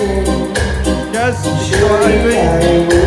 Yes, sure I will.